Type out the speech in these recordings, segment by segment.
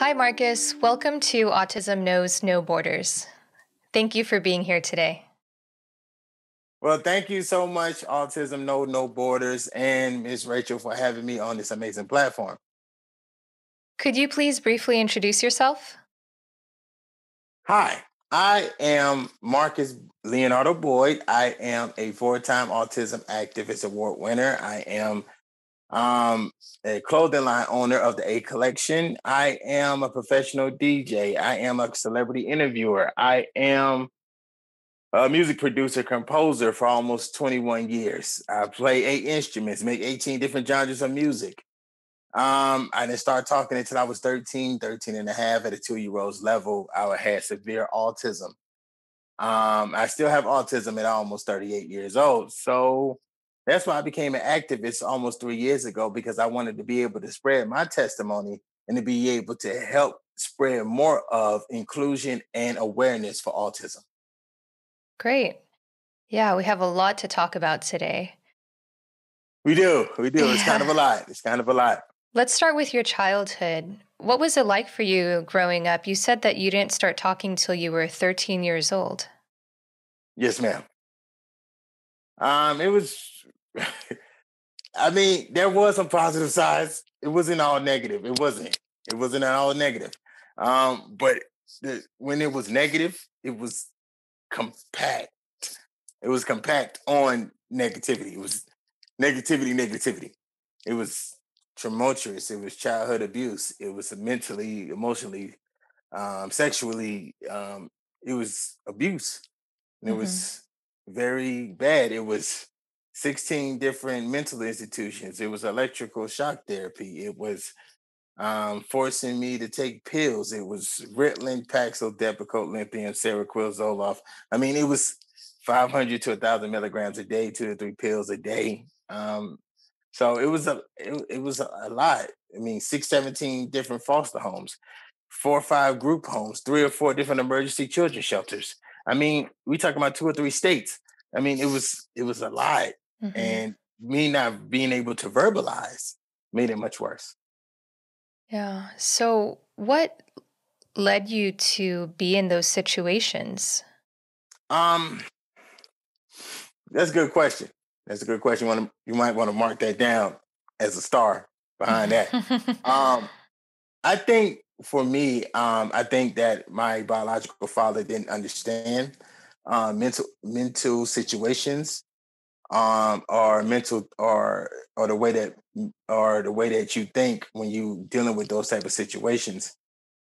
Hi, Marcus. Welcome to Autism Knows No Borders. Thank you for being here today. Well, thank you so much, Autism Know No Borders, and Ms. Rachel for having me on this amazing platform. Could you please briefly introduce yourself? Hi, I am Marcus Leonardo Boyd. I am a four-time autism activist award winner. I am um, a clothing line owner of the A Collection. I am a professional DJ. I am a celebrity interviewer. I am a music producer, composer for almost 21 years. I play eight instruments, make 18 different genres of music. Um, I didn't start talking until I was 13, 13 and a half at a two-year-old's level. I had severe autism. Um, I still have autism at almost 38 years old. So that's why I became an activist almost three years ago because I wanted to be able to spread my testimony and to be able to help spread more of inclusion and awareness for autism. Great. Yeah, we have a lot to talk about today. We do. We do. It's kind of a lot. It's kind of a lot. Let's start with your childhood. What was it like for you growing up? You said that you didn't start talking till you were 13 years old. Yes, ma'am. Um, it was I mean, there was some positive sides. It wasn't all negative. It wasn't. It wasn't all negative. Um, but the, when it was negative, it was compact. It was compact on negativity. It was negativity, negativity. It was tumultuous. It was childhood abuse. It was mentally, emotionally, um, sexually. Um, it was abuse. And it mm-hmm. was very bad. It was 16 different mental institutions. It was electrical shock therapy. It was um, forcing me to take pills. It was Ritalin, Paxil, Depakote, Lithium, Seroquel, Zoloft. I mean, it was 500 to 1,000 milligrams a day, two to three pills a day. Um, so it was a it, it was a, lot. I mean, six, 17 different foster homes, four or five group homes, three or four different emergency children shelters. I mean, we talking about two or three states. I mean, it was it was a lot. Mm-hmm. And me not being able to verbalize made it much worse. Yeah. So, what led you to be in those situations? Um, that's a good question. That's a good question. You, want to, you might want to mark that down as a star behind that. um, I think for me, um, I think that my biological father didn't understand uh, mental mental situations um, or mental or or the way that or the way that you think when you dealing with those type of situations.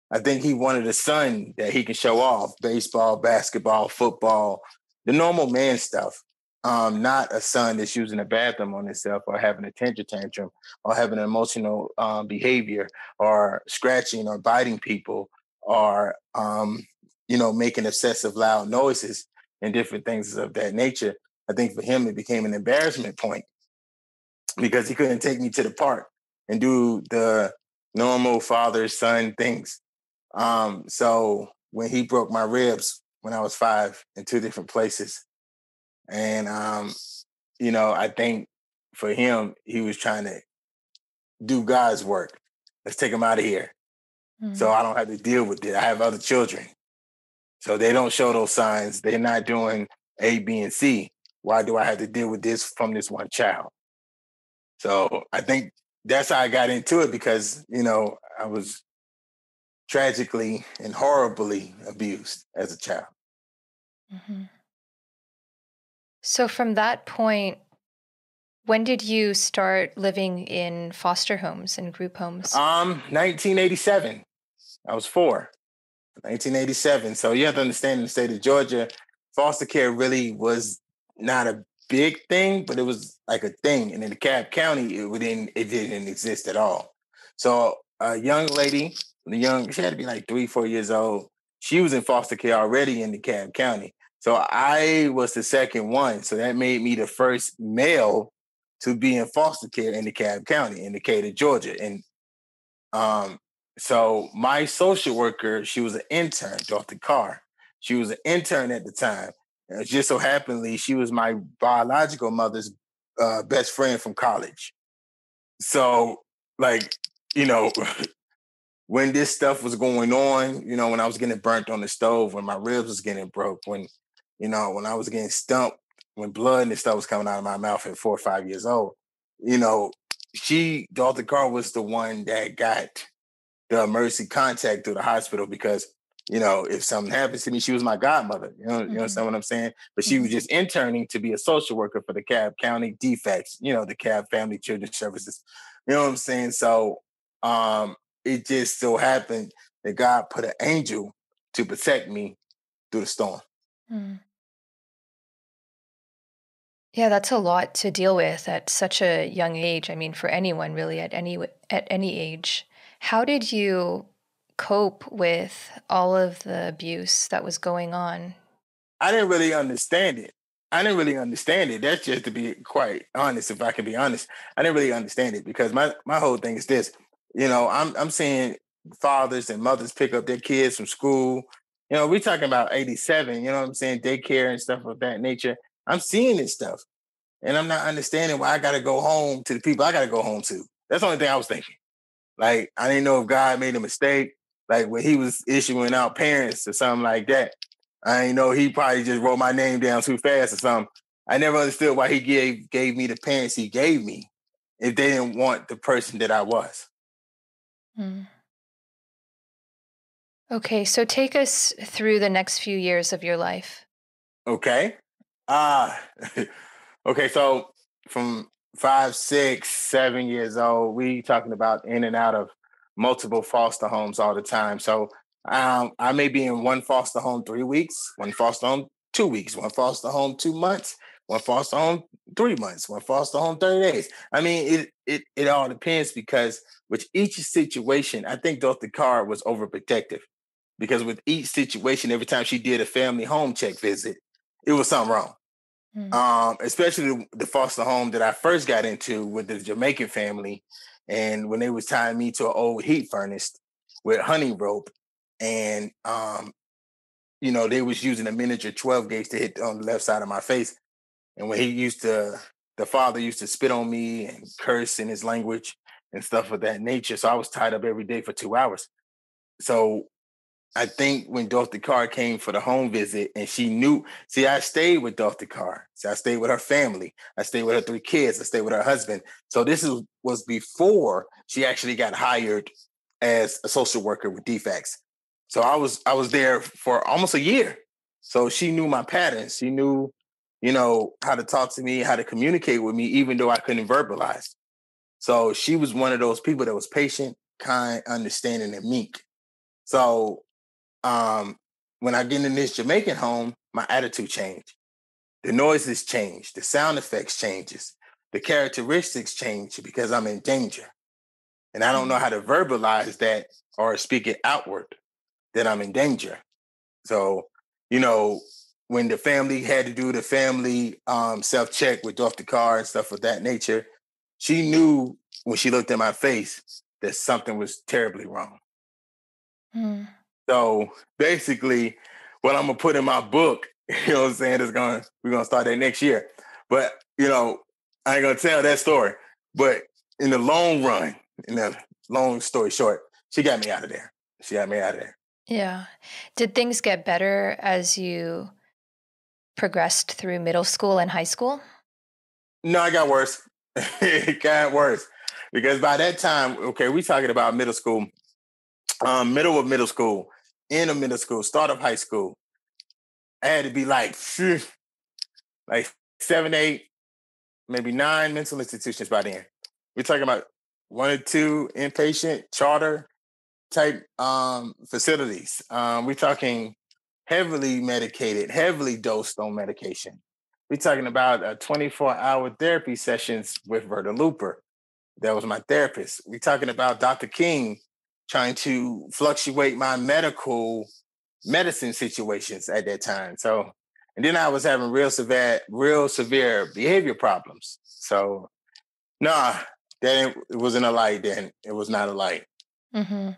I think he wanted a son that he can show off baseball, basketball, football, the normal man stuff. Um, not a son that's using a bathroom on himself or having a temper tantrum or having an emotional um, behavior or scratching or biting people or um, you know making excessive loud noises and different things of that nature. I think for him, it became an embarrassment point because he couldn't take me to the park and do the normal father son things. Um, so when he broke my ribs when I was five in two different places, and um, you know, I think for him, he was trying to do God's work. Let's take him out of here. Mm-hmm. So I don't have to deal with it. I have other children. So they don't show those signs. They're not doing A, B, and C why do I have to deal with this from this one child? So I think that's how I got into it because, you know, I was tragically and horribly abused as a child. Mm-hmm. So from that point, when did you start living in foster homes and group homes? Um, 1987. I was four. 1987. So you have to understand in the state of Georgia, foster care really was not a big thing, but it was like a thing. And in DeKalb County, it didn't it didn't exist at all. So a young lady, the young, she had to be like three, four years old. She was in foster care already in DeKalb County. So I was the second one. So that made me the first male to be in foster care in DeKalb County, in Decatur, Georgia. And um, so my social worker, she was an intern, Dorothy Carr. She was an intern at the time. Uh, just so happenly, she was my biological mother's uh, best friend from college. So, like, you know, when this stuff was going on, you know, when I was getting burnt on the stove, when my ribs was getting broke, when, you know, when I was getting stumped, when blood and stuff was coming out of my mouth at four or five years old, you know, she, Dr. Carr was the one that got the emergency contact through the hospital because you know, if something happens to me, she was my godmother. You know, mm-hmm. you understand what I'm saying? But she was mm-hmm. just interning to be a social worker for DeKalb County DFCS, you know, DeKalb Family Children's Services. You know what I'm saying? So um, it just so happened that God put an angel to protect me through the storm. Mm. Yeah, that's a lot to deal with at such a young age. I mean, for anyone really at any at any age. How did you cope with all of the abuse that was going on? I didn't really understand it. I didn't really understand it. That's just to be quite honest, if I can be honest. I didn't really understand it because my my whole thing is this. You know, I'm I'm seeing fathers and mothers pick up their kids from school. You know, we're talking about 87, you know what I'm saying, daycare and stuff of that nature. I'm seeing this stuff. And I'm not understanding why I gotta go home to the people I gotta go home to. That's the only thing I was thinking. Like, I didn't know if God made a mistake like when he was issuing out parents or something like that. I didn't know he probably just wrote my name down too fast or something. I never understood why he gave gave me the parents he gave me if they didn't want the person that I was. Hmm. Okay, so take us through the next few years of your life. Okay. Uh okay, so from five, six, seven years old, we talking about in and out of multiple foster homes all the time. So um, I may be in one foster home three weeks, one foster home two weeks, one foster home two months, one foster home three months, one foster home 30 days. I mean, it it it all depends because with each situation, I think Dr. Carr was overprotective because with each situation, every time she did a family home check visit, it was something wrong. Mm-hmm. Um, especially the foster home that I first got into with the Jamaican family. And when they was tying me to an old heat furnace with honey rope, and um, you know, they was using a miniature 12 gauge to hit on the left side of my face. And when he used to, the father used to spit on me and curse in his language and stuff of that nature. So I was tied up every day for two hours. So I think when Dr. Carr came for the home visit and she knew, see, I stayed with Dr. Carr. See, I stayed with her family. I stayed with her three kids. I stayed with her husband. So this is, was before she actually got hired as a social worker with DFCS. So I was I was there for almost a year. So she knew my patterns. She knew, you know, how to talk to me, how to communicate with me, even though I couldn't verbalize. So she was one of those people that was patient, kind, understanding, and meek. So um, when I get in this Jamaican home, my attitude changed. The noises change, the sound effects changes, the characteristics change because I'm in danger. And I don't know mm. how to verbalize that or speak it outward that I'm in danger. So, you know, when the family had to do the family um, self check with off the car and stuff of that nature, she knew when she looked at my face that something was terribly wrong. Mm. So basically, what I'm gonna put in my book, you know what I'm saying, is gonna we're gonna start that next year. But you know, I ain't gonna tell that story. But in the long run, in the long story short, she got me out of there. She got me out of there. Yeah. Did things get better as you progressed through middle school and high school? No, it got worse. it got worse because by that time, okay, we talking about middle school, um, middle of middle school end of middle school, start of high school, I had to be like, like seven, eight, maybe nine mental institutions by then. We're talking about one or two inpatient charter type um, facilities. Um, we're talking heavily medicated, heavily dosed on medication. We're talking about a 24 hour therapy sessions with Verda Looper. That was my therapist. We're talking about Dr. King trying to fluctuate my medical medicine situations at that time. So, and then I was having real severe, real severe behavior problems. So, nah, that it wasn't a light. Then it was not a light. Mm-hmm.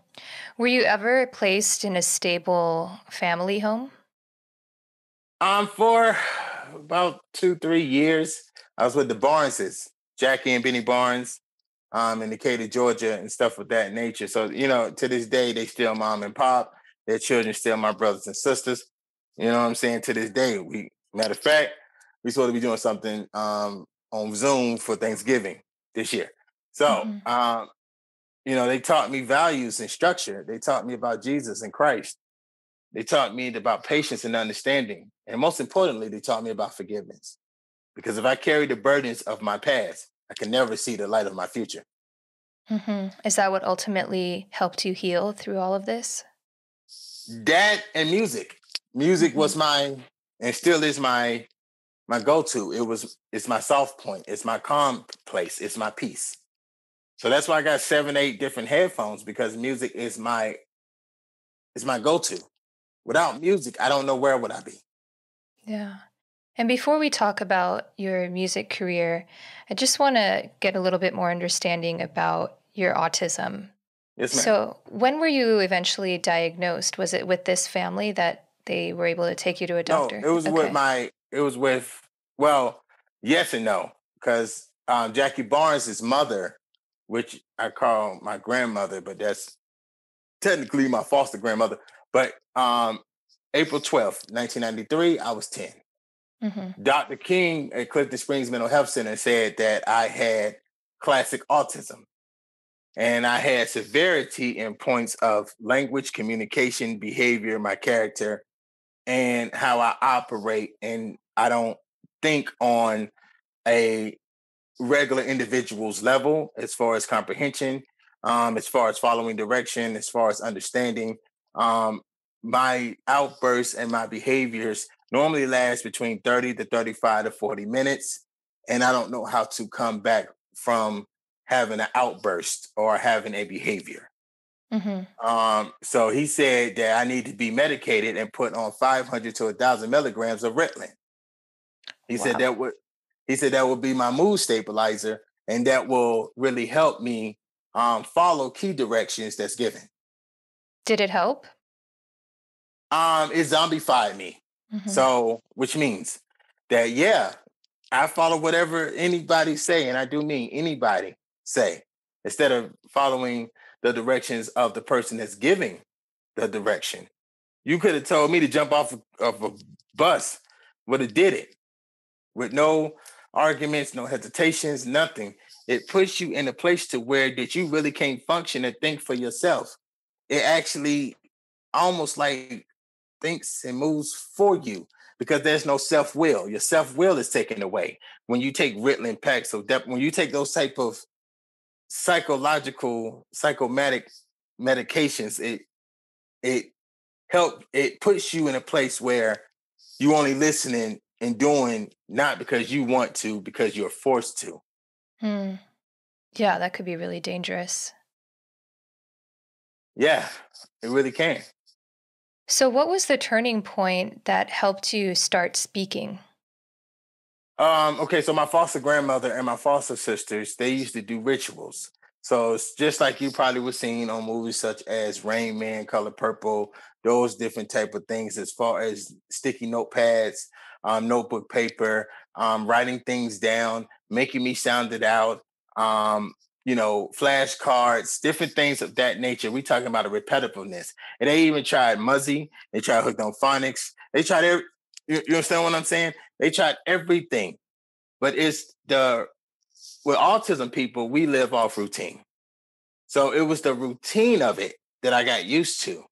Were you ever placed in a stable family home? Um, for about two, three years, I was with the Barneses, Jackie and Benny Barnes. Um, in the Decatur, Georgia, and stuff of that nature. So, you know, to this day, they still mom and pop. Their children still my brothers and sisters. You know what I'm saying? To this day, we matter of fact, we supposed to be doing something um, on Zoom for Thanksgiving this year. So, mm-hmm. um, you know, they taught me values and structure. They taught me about Jesus and Christ. They taught me about patience and understanding. And most importantly, they taught me about forgiveness. Because if I carry the burdens of my past, I can never see the light of my future. Mm-hmm. Is that what ultimately helped you heal through all of this? That and music. Music mm-hmm. was my and still is my my go-to. It was it's my soft point. It's my calm place. It's my peace. So that's why I got seven, eight different headphones because music is my is my go-to. Without music, I don't know where would I be. Yeah. And before we talk about your music career, I just want to get a little bit more understanding about your autism. Yes, ma'am. So, when were you eventually diagnosed? Was it with this family that they were able to take you to a doctor? No, it was okay. with my. It was with. Well, yes and no, because um, Jackie Barnes' mother, which I call my grandmother, but that's technically my foster grandmother. But um, April twelfth, nineteen ninety three, I was ten. Mm-hmm. Dr. King at Clifton Springs Mental Health Center said that I had classic autism and I had severity in points of language, communication, behavior, my character, and how I operate. And I don't think on a regular individual's level as far as comprehension, um, as far as following direction, as far as understanding. Um, my outbursts and my behaviors normally lasts between 30 to 35 to 40 minutes. And I don't know how to come back from having an outburst or having a behavior. Mm-hmm. Um, so he said that I need to be medicated and put on 500 to 1,000 milligrams of Ritalin. He wow. said that would he said that would be my mood stabilizer and that will really help me um, follow key directions that's given. Did it help? Um, it zombified me. Mm-hmm. So, which means that, yeah, I follow whatever anybody say, and I do mean anybody say, instead of following the directions of the person that's giving the direction. You could have told me to jump off of a bus, would have did it with no arguments, no hesitations, nothing. It puts you in a place to where that you really can't function and think for yourself. It actually almost like thinks and moves for you because there's no self will. Your self will is taken away when you take Ritalin. So that when you take those type of psychological psychomatic medications, it it help it puts you in a place where you only listening and doing not because you want to, because you're forced to. Hmm. Yeah, that could be really dangerous. Yeah, it really can. So, what was the turning point that helped you start speaking? Um, okay, so my foster grandmother and my foster sisters, they used to do rituals. So it's just like you probably were seeing on movies such as Rain Man, Color Purple, those different type of things as far as sticky notepads, um, notebook paper, um, writing things down, making me sound it out, um, you know, flashcards, different things of that nature. We talking about a repetitiveness. And they even tried Muzzy. They tried Hooked on Phonics. They tried every, you, you understand what I'm saying? They tried everything. But it's the with autism people, we live off routine. So it was the routine of it that I got used to.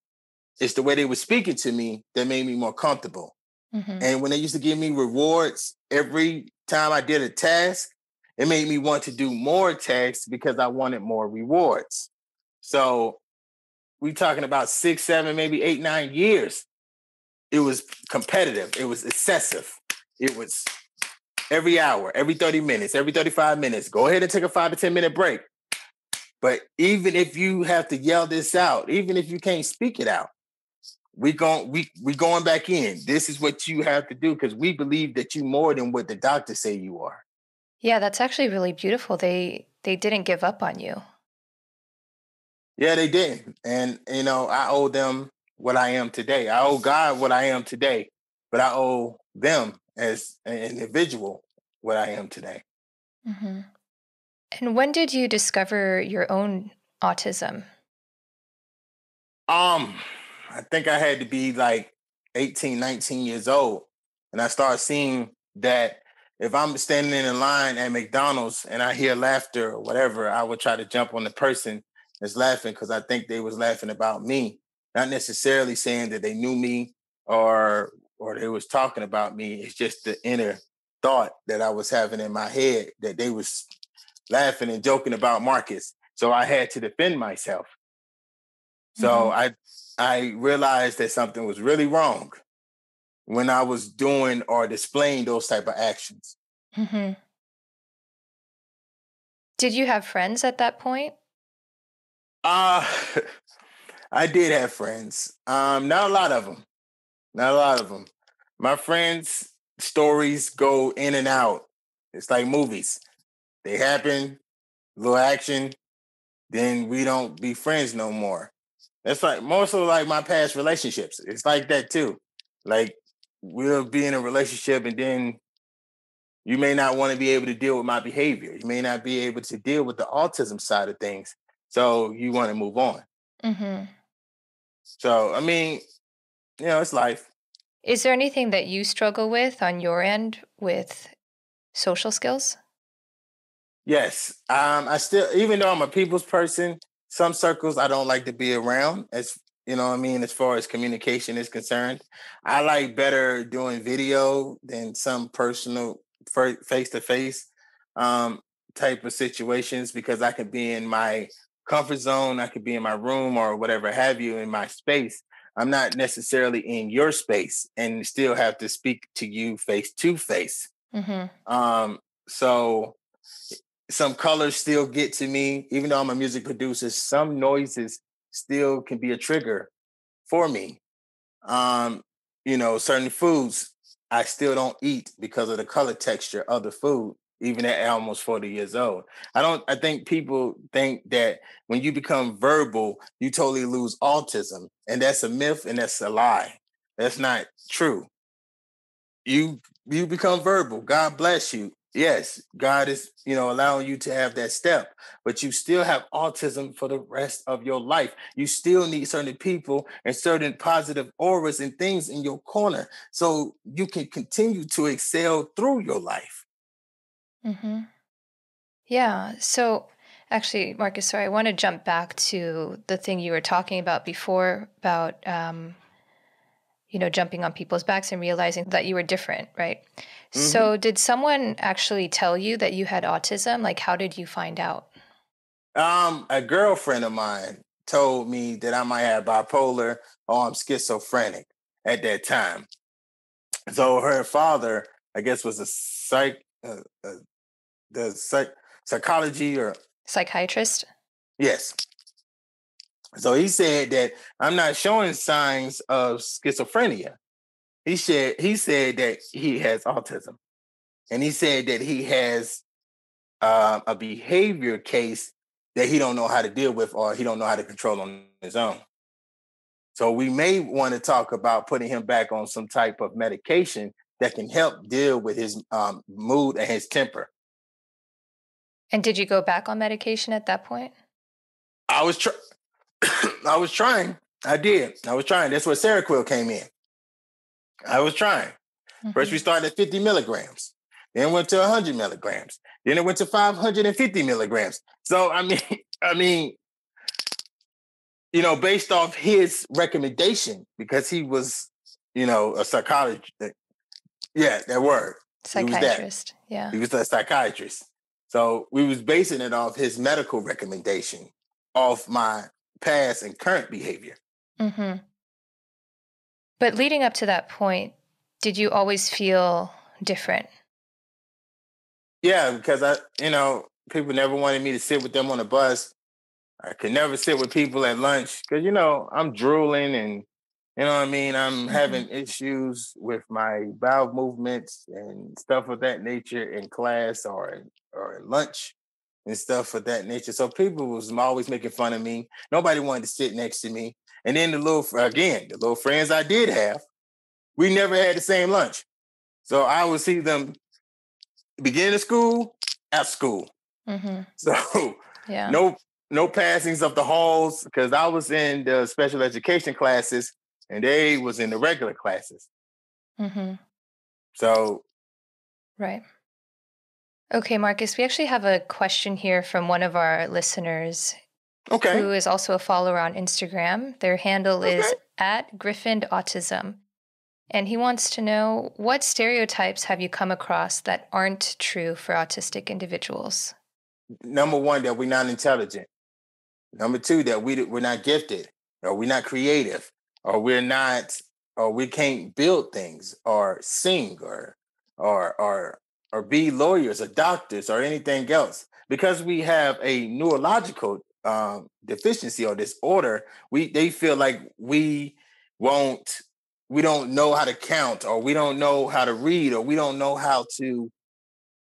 It's the way they were speaking to me that made me more comfortable. Mm-hmm. And when they used to give me rewards every time I did a task, it made me want to do more tasks because I wanted more rewards. So we talking about six, seven, maybe eight, nine years. It was competitive. It was excessive. It was every hour, every 30 minutes, every 35 minutes. Go ahead and take a five to 10 minute break. But even if you have to yell this out, even if you can't speak it out, we going we we going back in. This is what you have to do because we believe that you more than what the doctors say you are. Yeah, that's actually really beautiful. They they didn't give up on you. Yeah, they didn't. And you know, I owe them what I am today. I owe God what I am today, but I owe them as an individual what I am today. Mm-hmm. And when did you discover your own autism? Um, I think I had to be like 18, 19 years old. And I started seeing that if I'm standing in a line at McDonald's and I hear laughter or whatever, I would try to jump on the person that's laughing because I think they was laughing about me, not necessarily saying that they knew me or or they was talking about me. It's just the inner thought that I was having in my head that they was laughing and joking about Marcus. So I had to defend myself. So mm-hmm. I I realized that something was really wrong when I was doing or displaying those type of actions. Mm-hmm. Did you have friends at that point? Uh I did have friends. Um, not a lot of them. Not a lot of them. My friends' stories go in and out. It's like movies. They happen, little action, then we don't be friends no more. That's like most of like my past relationships. It's like that too. Like we'll be in a relationship and then you may not want to be able to deal with my behavior. You may not be able to deal with the autism side of things. So you want to move on. Mm-hmm. So, I mean, you know, it's life. Is there anything that you struggle with on your end with social skills? Yes. Um, I still, even though I'm a people's person, some circles I don't like to be around as you know what I mean, as far as communication is concerned. I like better doing video than some personal face to face type of situations because I can be in my comfort zone, I could be in my room or whatever have you in my space. I'm not necessarily in your space and still have to speak to you face to face. Mm-hmm. Um, so some colors still get to me, even though I'm a music producer. Some noises still can be a trigger for me. Um, you know, certain foods I still don't eat because of the color texture of the food, even at almost 40 years old. I don't I think people think that when you become verbal, you totally lose autism. And that's a myth and that's a lie. That's not true. You you become verbal. God bless you yes, God is, you know, allowing you to have that step, but you still have autism for the rest of your life. You still need certain people and certain positive auras and things in your corner so you can continue to excel through your life. Mm-hmm. Yeah. So, actually, Marcus, sorry, I want to jump back to the thing you were talking about before about, um, you know, jumping on people's backs and realizing that you were different, right? Mm-hmm. So, did someone actually tell you that you had autism? Like, how did you find out? Um, a girlfriend of mine told me that I might have bipolar or I'm schizophrenic at that time. So her father, I guess, was a psych, uh, uh, the psych, psychology or psychiatrist. Yes. So he said that I'm not showing signs of schizophrenia. He said he said that he has autism, and he said that he has uh, a behavior case that he don't know how to deal with or he don't know how to control on his own. So we may want to talk about putting him back on some type of medication that can help deal with his um, mood and his temper. And did you go back on medication at that point? I was trying. I was trying. I did. I was trying. That's where Seroquel came in. I was trying. Mm-hmm. First, we mm-hmm. started at 50 milligrams, then went to 100 milligrams, then it went to 550 milligrams. So, I mean, I mean, you know, based off his recommendation, because he was, you know, a psychologist. Eh, yeah, that word. Psychiatrist. He yeah. He was a psychiatrist. So we was basing it off his medical recommendation, off my past and current behavior. Mm-hmm. But leading up to that point, did you always feel different? Yeah, because I, you know, people never wanted me to sit with them on the bus. I could never sit with people at lunch because, you know, I'm drooling and, you know what I mean? I'm mm-hmm. having issues with my bowel movements and stuff of that nature in class or, or at lunch and stuff of that nature. So people was always making fun of me. Nobody wanted to sit next to me. And then the little, again, the little friends I did have, we never had the same lunch. So I would see them beginning of school, at school. Mm-hmm. So yeah. no no passings of the halls because I was in the special education classes and they was in the regular classes. Mm-hmm. So right. Okay, Marcus, we actually have a question here from one of our listeners. Okay. Who is also a follower on Instagram. Their handle okay. is at Griffin Autism. And he wants to know what stereotypes have you come across that aren't true for autistic individuals? Number one, that we're not intelligent. Number two, that we, we're not gifted or we're not creative or we're not, or we can't build things or sing or, or, or or be lawyers or doctors or anything else. Because we have a neurological um, deficiency or disorder, we they feel like we won't, we don't know how to count, or we don't know how to read, or we don't know how to,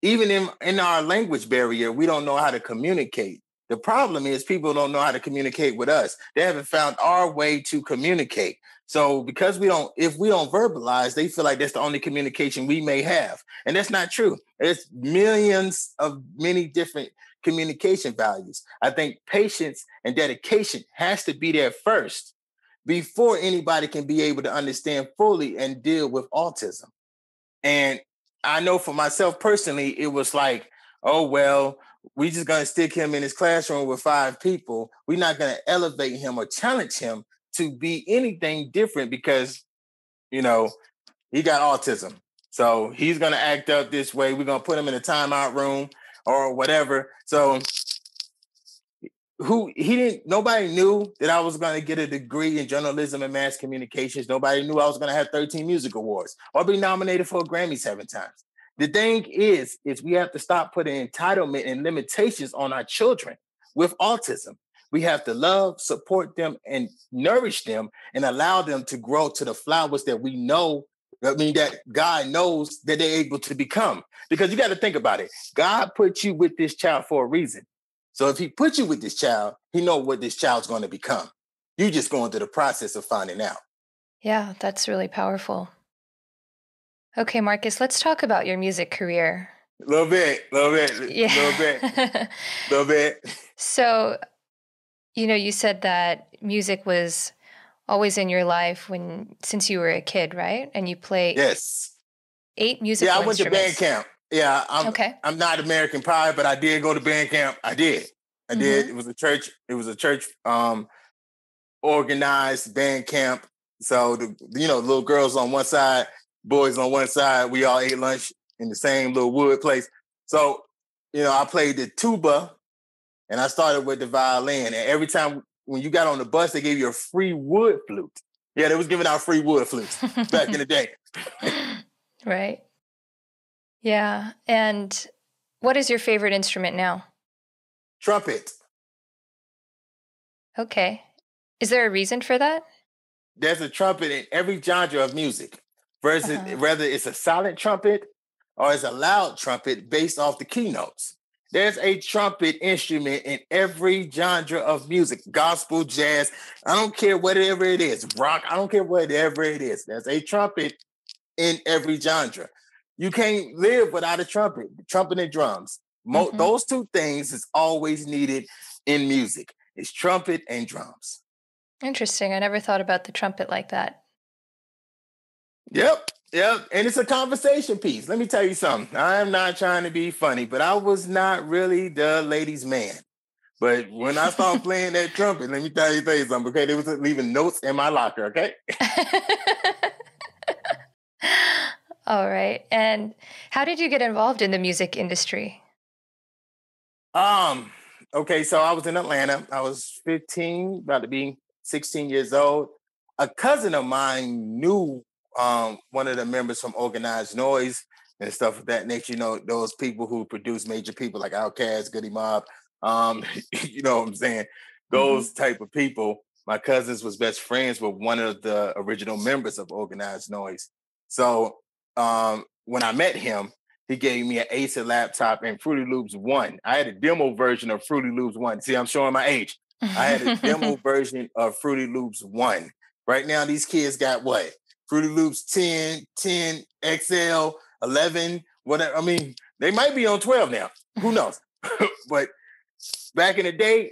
even in in our language barrier, we don't know how to communicate. The problem is people don't know how to communicate with us. They haven't found our way to communicate. So because we don't, if we don't verbalize, they feel like that's the only communication we may have. And that's not true. It's millions of many different communication values. I think patience and dedication has to be there first before anybody can be able to understand fully and deal with autism. And I know for myself personally, it was like, oh, well, we're just gonna stick him in his classroom with five people. We're not gonna elevate him or challenge him to be anything different because, you know, he got autism. So he's gonna act up this way. We're gonna put him in a timeout room or whatever. So who he didn't nobody knew that I was gonna get a degree in journalism and mass communications. Nobody knew I was gonna have 13 music awards or be nominated for a Grammy seven times. The thing is, is we have to stop putting entitlement and limitations on our children with autism. We have to love, support them, and nourish them and allow them to grow to the flowers that we know, I mean, that God knows that they're able to become. Because you got to think about it. God put you with this child for a reason. So if he put you with this child, he know what this child's going to become. You just going through the process of finding out. Yeah, that's really powerful. Okay, Marcus, let's talk about your music career. A little bit, a little bit, yeah. a little bit, a little bit. So, you know, you said that music was always in your life when since you were a kid, right? And you played yes eight music. Yeah, I went to band camp. Yeah, I'm okay. I'm not American Pie, but I did go to band camp. I did. I mm-hmm. did. It was a church. It was a church um, organized band camp. So the you know little girls on one side, boys on one side. We all ate lunch in the same little wood place. So you know I played the tuba and I started with the violin. And every time when you got on the bus, they gave you a free wood flute. Yeah, they was giving out free wood flutes back in the day. right. Yeah. And what is your favorite instrument now? Trumpet. Okay. Is there a reason for that? There's a trumpet in every genre of music. Versus uh-huh. whether it's a silent trumpet or it's a loud trumpet based off the keynotes. There's a trumpet instrument in every genre of music, gospel, jazz. I don't care whatever it is, rock. I don't care whatever it is. There's a trumpet in every genre. You can't live without a trumpet, trumpet and drums. Mo- mm-hmm. Those two things is always needed in music. It's trumpet and drums. Interesting. I never thought about the trumpet like that. Yep. Yep, and it's a conversation piece. Let me tell you something. I am not trying to be funny, but I was not really the ladies' man. But when I started playing that trumpet, let me tell you, tell you something. Okay, they was leaving notes in my locker. Okay. All right. And how did you get involved in the music industry? Um. Okay, so I was in Atlanta. I was 15, about to be 16 years old. A cousin of mine knew um, one of the members from Organized Noize and stuff of that nature. You know, those people who produce major people like Outkast, Goodie Mob. Um, you know what I'm saying? Mm-hmm. Those mm-hmm. type of people. My cousins was best friends with one of the original members of Organized Noize. So um, when I met him, he gave me an Acer laptop and Fruity Loops One. I had a demo version of Fruity Loops One. See, I'm showing my age. I had a demo version of Fruity Loops One. Right now, these kids got what? Fruity Loops 10, 10, XL, 11, whatever. I mean, they might be on 12 now. Who knows? but back in the day,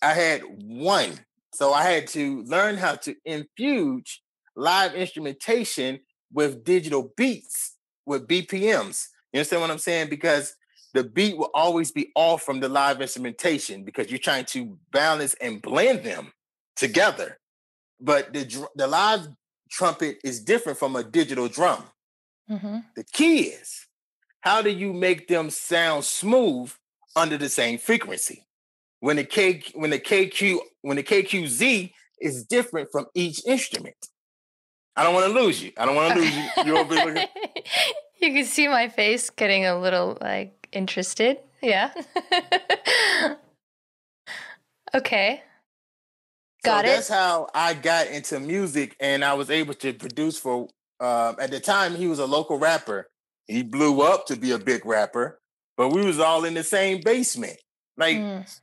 I had one. So I had to learn how to infuse live instrumentation with digital beats with BPMs. You understand what I'm saying? Because the beat will always be off from the live instrumentation because you're trying to balance and blend them together. But the the live trumpet is different from a digital drum. Mm-hmm. The key is how do you make them sound smooth under the same frequency? When the K when the KQ when the KQZ is different from each instrument. I don't want to lose you. I don't want to lose you. You're you can see my face getting a little like interested. Yeah. okay. Got so it. That's how I got into music, and I was able to produce for. Um, at the time, he was a local rapper. He blew up to be a big rapper, but we was all in the same basement. Like, mm.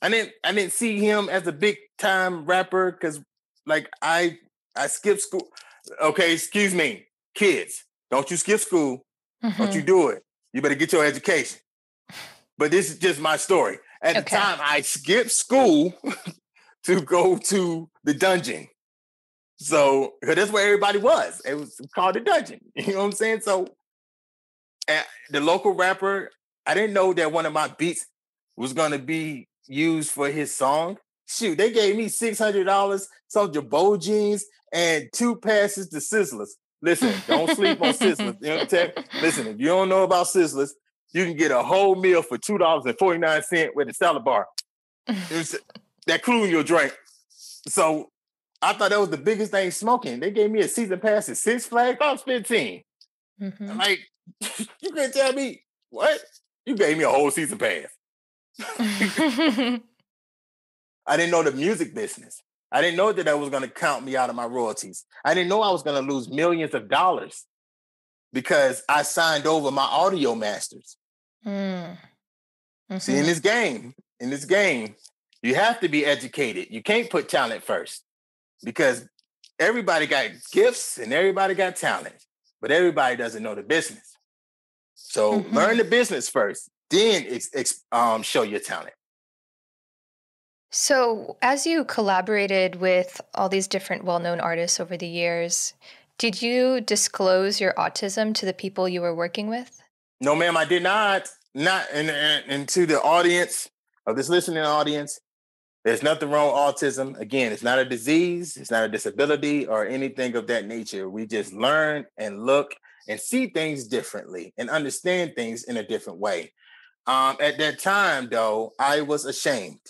I didn't, I didn't see him as a big time rapper because, like, I, I skipped school. Okay, excuse me, kids, don't you skip school? Mm-hmm. Don't you mm-hmm. do it? You better get your education. But this is just my story. At okay. the time, I skipped school to go to the dungeon. So, that's where everybody was. It was called the dungeon. You know what I'm saying? So, the local rapper, I didn't know that one of my beats was going to be used for his song. Shoot, they gave me $600, some Girbaud jeans, and two passes to Sizzlers. Listen, don't sleep on Sizzlers. You know what I'm saying? Listen, if you don't know about Sizzlers, you can get a whole meal for $2.49 with a salad bar. that clue in your drink. So I thought that was the biggest thing smoking. They gave me a season pass at Six Flags. I was 15. Mm-hmm. Like, you can't tell me what? You gave me a whole season pass. I didn't know the music business. I didn't know that that was going to count me out of my royalties. I didn't know I was going to lose millions of dollars because I signed over my audio masters. Mm. Mm-hmm. See, in mm-hmm. this game, in this game, you have to be educated. You can't put talent first because everybody got gifts and everybody got talent, but everybody doesn't know the business. So mm-hmm. learn the business first, then ex- ex- um, show your talent. So, as you collaborated with all these different well known artists over the years, did you disclose your autism to the people you were working with? No, ma'am, I did not. Not and, and, and to the audience of this listening audience, there's nothing wrong with autism. Again, it's not a disease, it's not a disability or anything of that nature. We just learn and look and see things differently and understand things in a different way. Um, at that time, though, I was ashamed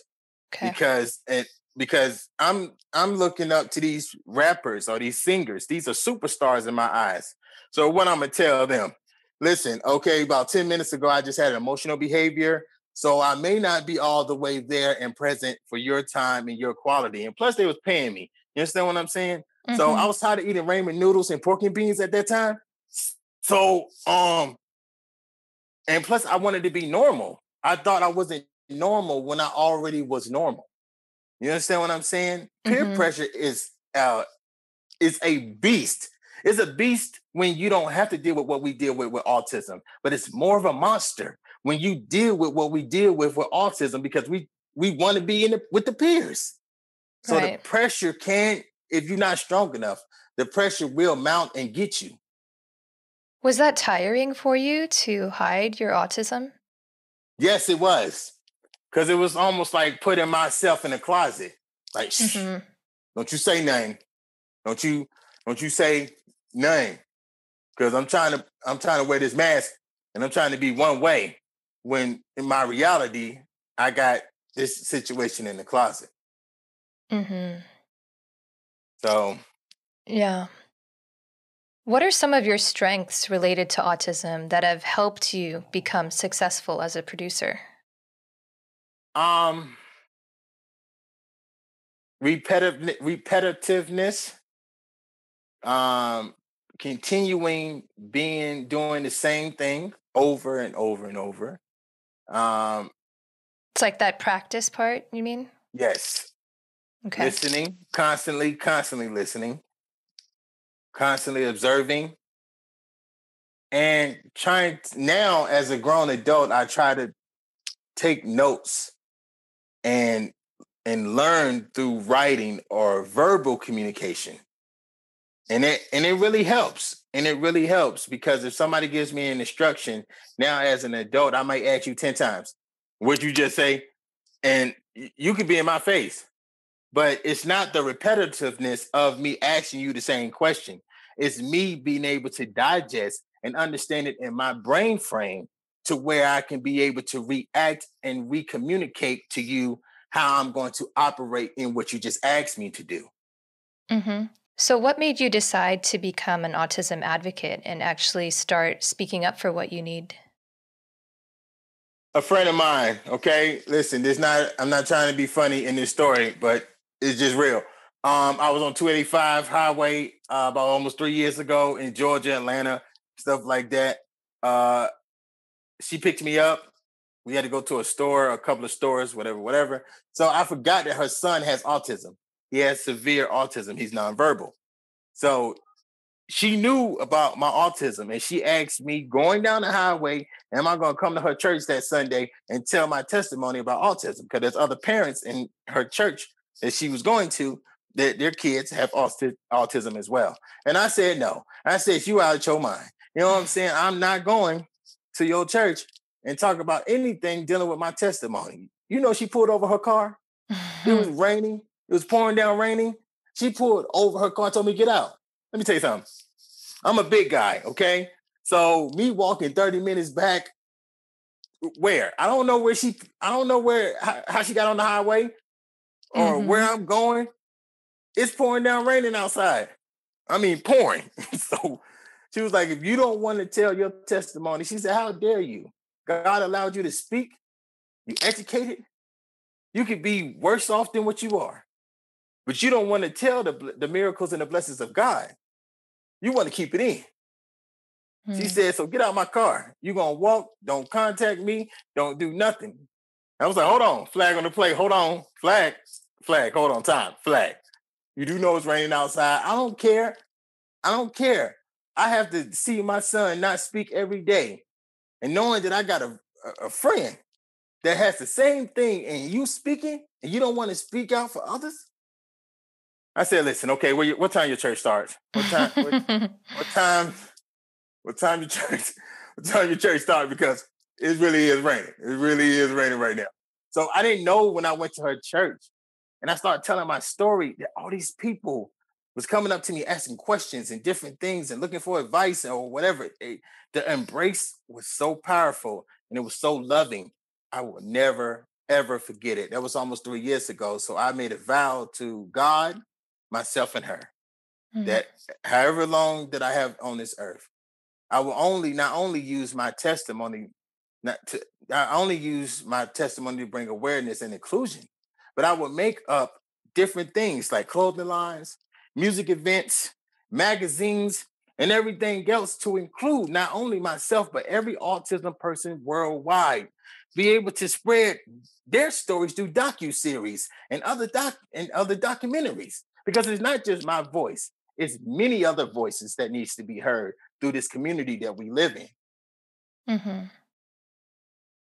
okay. because it because I'm I'm looking up to these rappers or these singers. These are superstars in my eyes. So what I'm gonna tell them, listen, okay, about 10 minutes ago, I just had an emotional behavior. So I may not be all the way there and present for your time and your quality. And plus, they was paying me. You understand what I'm saying? Mm-hmm. So I mm-hmm. was tired of eating ramen noodles and pork and beans at that time. So um, and plus I wanted to be normal. I thought I wasn't normal when I already was normal. You understand what I'm saying? Peer mm-hmm. pressure is uh is a beast. It's a beast when you don't have to deal with what we deal with with autism, but it's more of a monster when you deal with what we deal with with autism because we we want to be in the, with the peers. So right. the pressure can, if you're not strong enough, the pressure will mount and get you. Was that tiring for you to hide your autism? Yes, it was because it was almost like putting myself in a closet. Like, mm-hmm. don't you say nothing. Don't you don't you say nothing. Because I'm trying to I'm trying to wear this mask and I'm trying to be one way when in my reality I got this situation in the closet. Mm-hmm. So Yeah. What are some of your strengths related to autism that have helped you become successful as a producer? Um, repetitive repetitiveness. Um, continuing being doing the same thing over and over and over. Um, it's like that practice part. You mean? Yes. Okay. Listening constantly, constantly listening, constantly observing, and trying. To, now, as a grown adult, I try to take notes and and learn through writing or verbal communication. And it and it really helps. And it really helps because if somebody gives me an instruction, now as an adult, I might ask you 10 times, what you just say? And you could be in my face. But it's not the repetitiveness of me asking you the same question. It's me being able to digest and understand it in my brain frame to where I can be able to react and recommunicate to you how I'm going to operate in what you just asked me to do. Mm-hmm. So, what made you decide to become an autism advocate and actually start speaking up for what you need? A friend of mine, okay? Listen, this not I'm not trying to be funny in this story, but it's just real. Um, I was on 285 highway uh, about almost three years ago in Georgia, Atlanta, stuff like that. Uh, she picked me up. We had to go to a store, a couple of stores, whatever, whatever. So I forgot that her son has autism. He has severe autism. He's nonverbal. So she knew about my autism and she asked me going down the highway, am I going to come to her church that Sunday and tell my testimony about autism? Because there's other parents in her church that she was going to that their kids have autism as well. And I said, no. I said, you out of your mind. You know what I'm saying? I'm not going to your church and talk about anything dealing with my testimony. You know, she pulled over her car. it was raining. It was pouring down raining. She pulled over her car, and told me get out. Let me tell you something. I'm a big guy, okay? So me walking 30 minutes back, where? I don't know where she, I don't know where, how, how she got on the highway or mm-hmm. where I'm going. It's pouring down raining outside. I mean, pouring. so she was like, if you don't want to tell your testimony, she said, how dare you? God allowed you to speak. You educated. You could be worse off than what you are. But you don't want to tell the, the miracles and the blessings of God. You want to keep it in. Hmm. She said, so get out my car. You're going to walk. Don't contact me. Don't do nothing. I was like, hold on. Flag on the plate. Hold on. Flag. Flag. Hold on. Time. Flag. You do know it's raining outside. I don't care. I don't care. I have to see my son not speak every day. And knowing that I got a, a friend that has the same thing and you speaking and you don't want to speak out for others. I said, listen, okay, you, what time your church starts? What time? what, what, time? What time your church? What time your church starts? Because it really is raining. It really is raining right now. So I didn't know when I went to her church, and I started telling my story that all these people was coming up to me asking questions and different things and looking for advice or whatever. It, the embrace was so powerful and it was so loving. I will never, ever forget it. That was almost three years ago. So I made a vow to God, myself, and her mm-hmm. that however long that I have on this earth, I will only not only use my testimony, not to I only use my testimony to bring awareness and inclusion, but I will make up different things like clothing lines, music events, magazines, and everything else to include not only myself, but every autism person worldwide. Be able to spread their stories through docu-series and other doc and other documentaries. Because it's not just my voice, it's many other voices that needs to be heard through this community that we live in. Mm-hmm.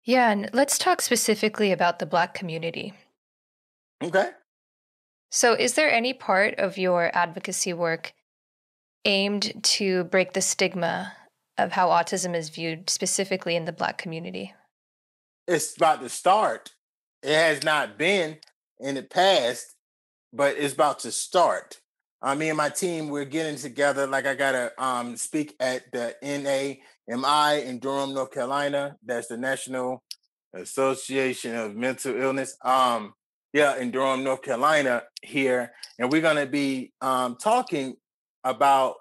Yeah, and let's talk specifically about the Black community. Okay. So, is there any part of your advocacy work aimed to break the stigma of how autism is viewed specifically in the Black community? It's about to start. It has not been in the past, but it's about to start. Uh, me and my team, we're getting together. Like I gotta um, speak at the NAMI in Durham, North Carolina. That's the National Association of Mental Illness. Um, yeah, in Durham, North Carolina here. And we're going to be um, talking about,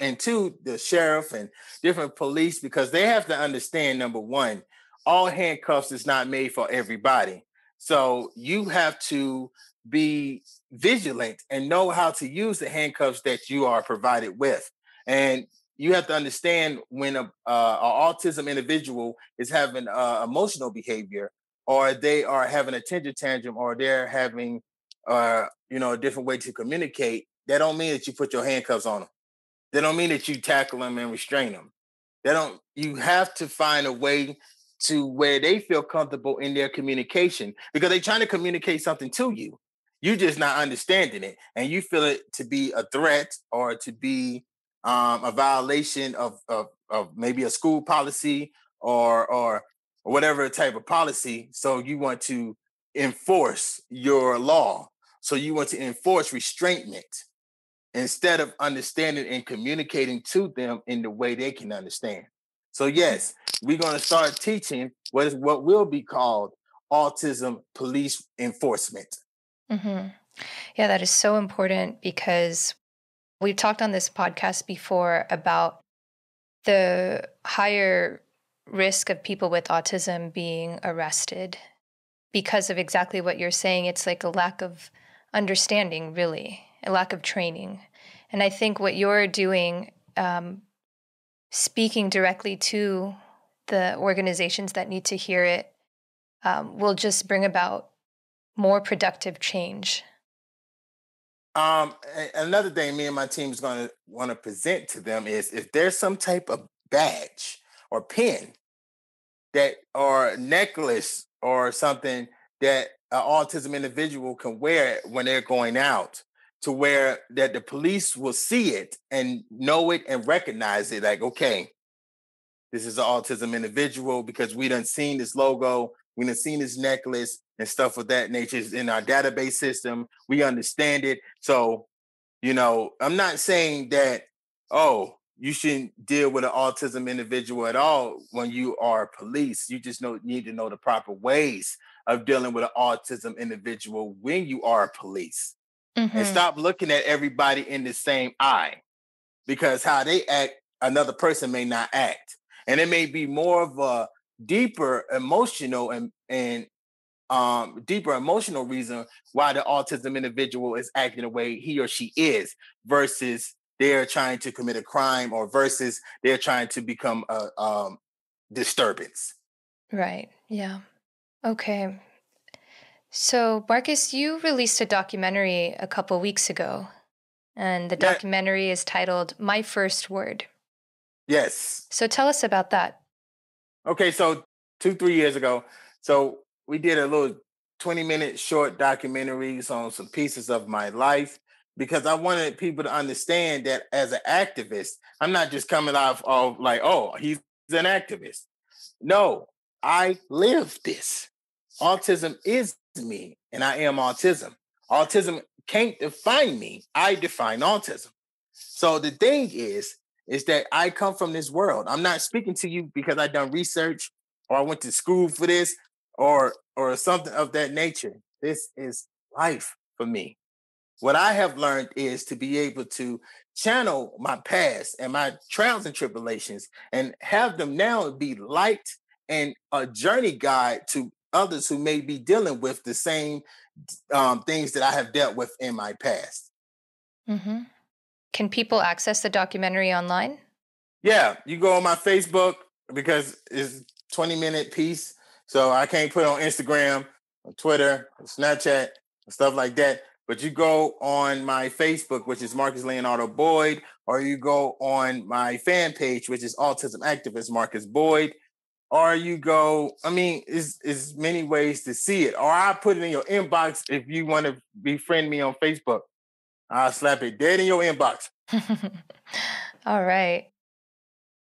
and to the sheriff and different police, because they have to understand number one, all handcuffs is not made for everybody. So you have to be vigilant and know how to use the handcuffs that you are provided with. And you have to understand when a, uh, an autism individual is having uh, emotional behavior or they are having a temper tantrum or they're having uh you know a different way to communicate that don't mean that you put your handcuffs on them that don't mean that you tackle them and restrain them that don't you have to find a way to where they feel comfortable in their communication because they're trying to communicate something to you. you're just not understanding it, and you feel it to be a threat or to be um, a violation of, of of maybe a school policy or or whatever type of policy. So you want to enforce your law. So you want to enforce restraintment instead of understanding and communicating to them in the way they can understand. So yes, we're going to start teaching what is what will be called autism police enforcement. Mm-hmm. Yeah, that is so important because we've talked on this podcast before about the higher risk of people with autism being arrested because of exactly what you're saying. It's like a lack of understanding, really, a lack of training. And I think what you're doing, um, speaking directly to the organizations that need to hear it, um, will just bring about more productive change. Um, another thing me and my team is going to want to present to them is if there's some type of badge or pin that or necklace or something that an autism individual can wear when they're going out to where that the police will see it and know it and recognize it like okay this is an autism individual because we done seen this logo we done seen this necklace and stuff of that nature is in our database system we understand it. So you know i'm not saying that oh you shouldn't deal with an autism individual at all when you are police. You just know need to know the proper ways of dealing with an autism individual when you are police. Mm-hmm. And stop looking at everybody in the same eye because how they act, another person may not act. And it may be more of a deeper emotional and, and um, deeper emotional reason why the autism individual is acting the way he or she is versus they're trying to commit a crime or versus they're trying to become a um, disturbance. Right. Yeah. Okay. So, Marcus, you released a documentary a couple weeks ago, and the yeah. documentary is titled My First Word. Yes. So, tell us about that. Okay. So, two, three years ago, so we did a little 20 minute short documentaries on some pieces of my life because I wanted people to understand that as an activist, I'm not just coming off of like, oh, he's an activist. No, I live this. Autism is me, and I am autism. Autism can't define me. I define autism. So the thing is, is that I come from this world. I'm not speaking to you because I done research or I went to school for this or or something of that nature. This is life for me. What I have learned is to be able to channel my past and my trials and tribulations and have them now be light and a journey guide to others who may be dealing with the same um, things that I have dealt with in my past. Mm-hmm. Can people access the documentary online? Yeah, you go on my Facebook because it's 20 minute piece. So I can't put on Instagram, on Twitter, Snapchat, stuff like that. But you go on my Facebook, which is Marcus Leonardo Boyd, or you go on my fan page, which is Autism Activist Marcus Boyd, or you go, I mean, is is many ways to see it. Or I put it in your inbox if you want to befriend me on Facebook. I'll slap it dead in your inbox. All right.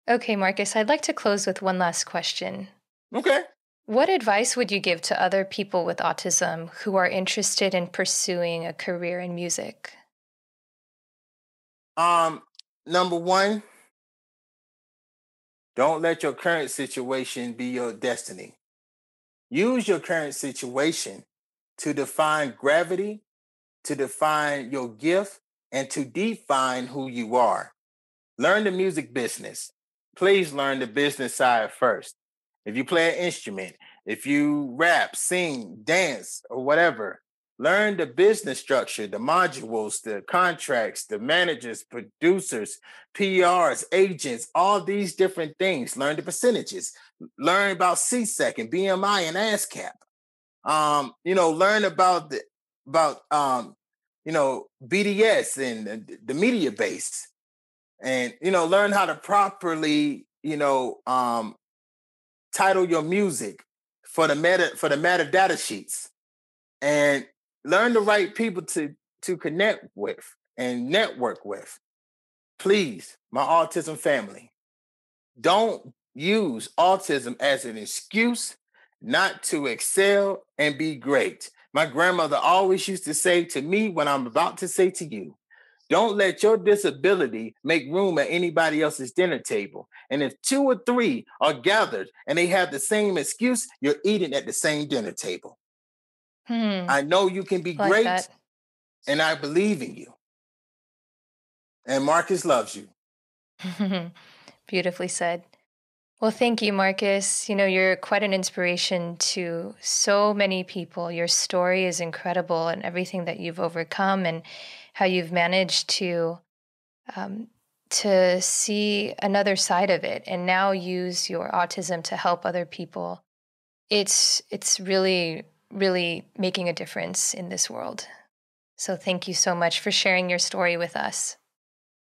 Okay, Marcus, I'd like to close with one last question. Okay. What advice would you give to other people with autism who are interested in pursuing a career in music? Um, number one, don't let your current situation be your destiny. Use your current situation to define gravity, to define your gift, and to define who you are. Learn the music business. Please learn the business side first if you play an instrument, if you rap, sing, dance, or whatever, learn the business structure, the modules, the contracts, the managers, producers, PRs, agents, all these different things. Learn the percentages. Learn about SESAC and BMI and ASCAP. Um, you know, learn about the about um, you know, BDS and the, the Mediabase. And you know, learn how to properly, you know, um, title your music for the meta for the metadata sheets and learn the right people to to connect with and network with. Please, my autism family, don't use autism as an excuse not to excel and be great. My grandmother always used to say to me what I'm about to say to you, don't let your disability make room at anybody else's dinner table. And if two or three are gathered and they have the same excuse, you're eating at the same dinner table. Hmm. I know you can be like great, that. and I believe in you. And Marcus loves you. Beautifully said. Well, thank you, Marcus. You know, you're quite an inspiration to so many people. Your story is incredible and everything that you've overcome and how you've managed to um, to see another side of it and now use your autism to help other people. It's it's really really making a difference in this world. So thank you so much for sharing your story with us.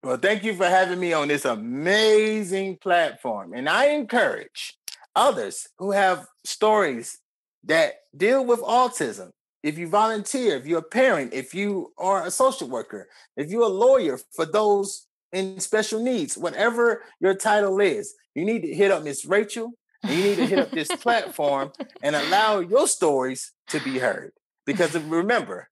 Well, thank you for having me on this amazing platform. And I encourage others who have stories that deal with autism. If you volunteer, if you're a parent, if you are a social worker, if you're a lawyer for those in special needs, whatever your title is, you need to hit up Miss Rachel and you need to hit up this platform and allow your stories to be heard. Because remember,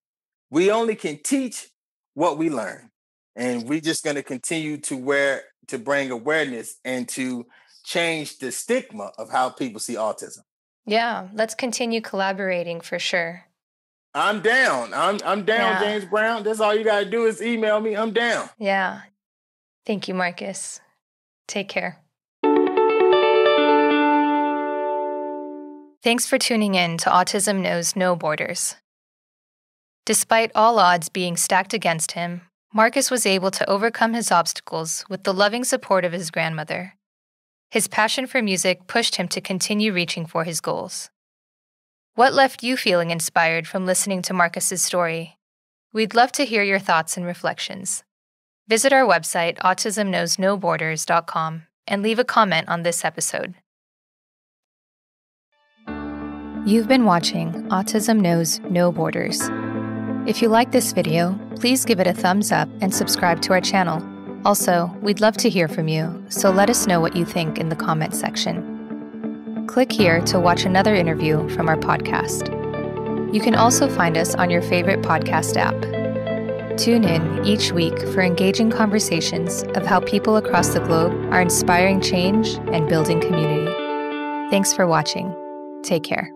we only can teach what we learn and we're just going to continue to wear to bring awareness and to change the stigma of how people see autism. Yeah, let's continue collaborating for sure. I'm down. I'm I'm down, yeah. James Brown. That's all you got to do is email me. I'm down. Yeah. Thank you, Marcus. Take care. Thanks for tuning in to Autism Knows No Borders. Despite all odds being stacked against him, Marcus was able to overcome his obstacles with the loving support of his grandmother. His passion for music pushed him to continue reaching for his goals. What left you feeling inspired from listening to Marcus's story? We'd love to hear your thoughts and reflections. Visit our website, autismknowsnoborders.com, and leave a comment on this episode. You've been watching Autism Knows No Borders. If you like this video, please give it a thumbs up and subscribe to our channel. Also, we'd love to hear from you, so let us know what you think in the comment section. Click here to watch another interview from our podcast. You can also find us on your favorite podcast app. Tune in each week for engaging conversations of how people across the globe are inspiring change and building community. Thanks for watching. Take care.